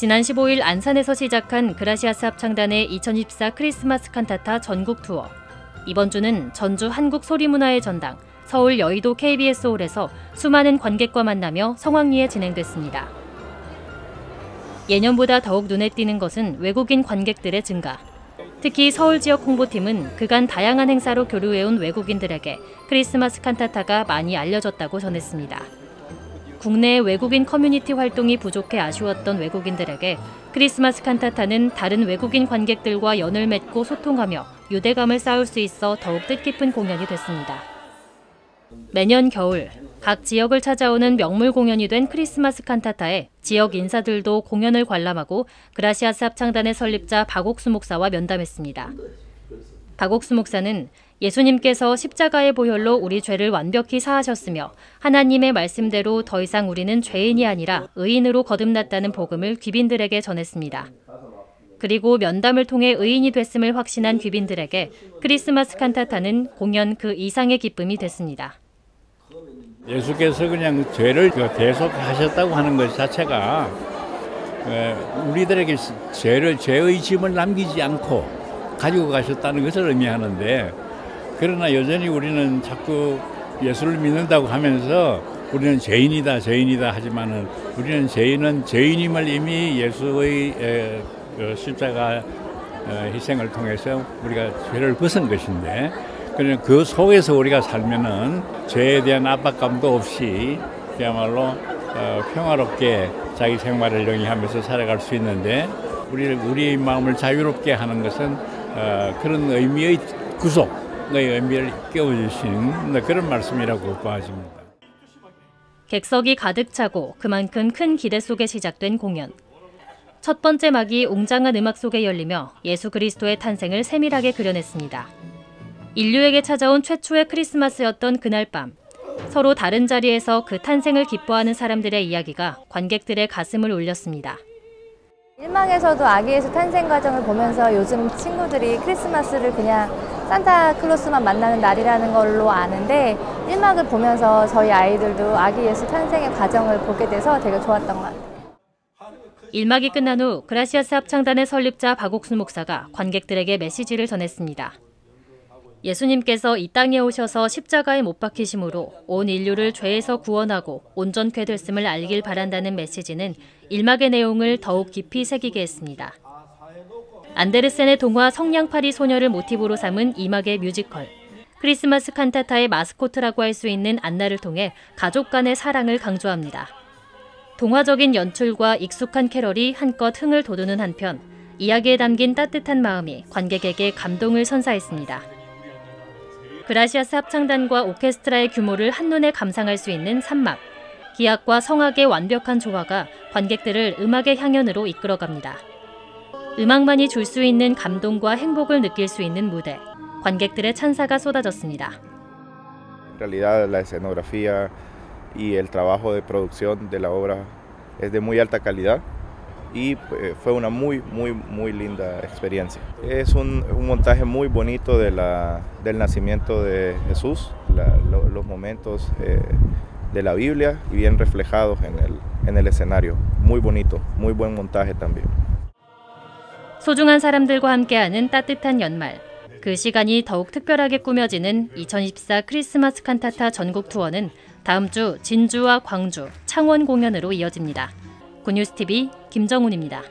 지난 15일 안산에서 시작한 그라시아스 합창단의 2024 크리스마스 칸타타 전국 투어. 이번 주는 전주 한국 소리 문화의 전당, 서울 여의도 KBS 홀에서 수많은 관객과 만나며 성황리에 진행됐습니다. 예년보다 더욱 눈에 띄는 것은 외국인 관객들의 증가. 특히 서울 지역 홍보팀은 그간 다양한 행사로 교류해온 외국인들에게 크리스마스 칸타타가 많이 알려졌다고 전했습니다. 국내 외국인 커뮤니티 활동이 부족해 아쉬웠던 외국인들에게 크리스마스 칸타타는 다른 외국인 관객들과 연을 맺고 소통하며 유대감을 쌓을 수 있어 더욱 뜻깊은 공연이 됐습니다. 매년 겨울 각 지역을 찾아오는 명물 공연이 된 크리스마스 칸타타에 지역 인사들도 공연을 관람하고 그라시아스 합창단의 설립자 박옥수 목사와 면담했습니다. 박옥수 목사는 예수님께서 십자가의 보혈로 우리 죄를 완벽히 사하셨으며 하나님의 말씀대로 더 이상 우리는 죄인이 아니라 의인으로 거듭났다는 복음을 귀빈들에게 전했습니다. 그리고 면담을 통해 의인이 됐음을 확신한 귀빈들에게 크리스마스 칸타타는 공연 그 이상의 기쁨이 됐습니다. 예수께서 그냥 죄를 계속 하셨다고 하는 것 자체가 우리들에게 죄를 죄의 짐을 남기지 않고 가지고 가셨다는 것을 의미하는데 그러나 여전히 우리는 자꾸 예수를 믿는다고 하면서 우리는 죄인이다 죄인이다 하지만은 우리는 죄인은 죄인임을 이미 예수의 그 십자가 어, 희생을 통해서 우리가 죄를 벗은 것인데 그러나 그 속에서 우리가 살면은 죄에 대한 압박감도 없이 그야말로 어, 평화롭게 자기 생활을 영위하면서 살아갈 수 있는데 우리 우리 마음을 자유롭게 하는 것은 어, 그런 의미의 구속 의 의미를 깨워주신 그런 말씀이라고 보아집니다. 객석이 가득 차고 그만큼 큰 기대 속에 시작된 공연. 첫 번째 막이 웅장한 음악 속에 열리며 예수 그리스도의 탄생을 세밀하게 그려냈습니다. 인류에게 찾아온 최초의 크리스마스였던 그날 밤, 서로 다른 자리에서 그 탄생을 기뻐하는 사람들의 이야기가 관객들의 가슴을 울렸습니다. 일망에서도 아기 예수 탄생 과정을 보면서 요즘 친구들이 크리스마스를 그냥 산타클로스만 만나는 날이라는 걸로 아는데 일막을 보면서 저희 아이들도 아기 예수 탄생의 과정을 보게 돼서 되게 좋았던 것 같아요. 일막이 끝난 후 그라시아스 합창단의 설립자 박옥수 목사가 관객들에게 메시지를 전했습니다. 예수님께서 이 땅에 오셔서 십자가에 못 박히심으로 온 인류를 죄에서 구원하고 온전케 됐음을 알길 바란다는 메시지는 일막의 내용을 더욱 깊이 새기게 했습니다. 안데르센의 동화 성냥팔이 소녀를 모티브로 삼은 이막의 뮤지컬. 크리스마스 칸타타의 마스코트라고 할 수 있는 안나를 통해 가족 간의 사랑을 강조합니다. 동화적인 연출과 익숙한 캐럴이 한껏 흥을 돋우는 한편 이야기에 담긴 따뜻한 마음이 관객에게 감동을 선사했습니다. 그라시아스 합창단과 오케스트라의 규모를 한눈에 감상할 수 있는 삼막. 기악과 성악의 완벽한 조화가 관객들을 음악의 향연으로 이끌어갑니다. 음악만이 줄 수 있는 감동과 행복을 느낄 수 있는 무대. 관객들의 찬사가 쏟아졌습니다. realidad la escenografía y el trabajo de producción de la obra es de muy alta calidad y eh, fue una muy, muy, muy linda experiencia. Es un, un montaje muy bonito de la, del nacimiento de Jesús, la, lo, los momentos eh, de la Biblia y bien reflejados en el, en el escenario. Muy bonito, muy buen montaje también. 소중한 사람들과 함께하는 따뜻한 연말. 그 시간이 더욱 특별하게 꾸며지는 2024 크리스마스 칸타타 전국 투어는 다음 주 진주와 광주, 창원 공연으로 이어집니다. 굿뉴스TV 김정훈입니다.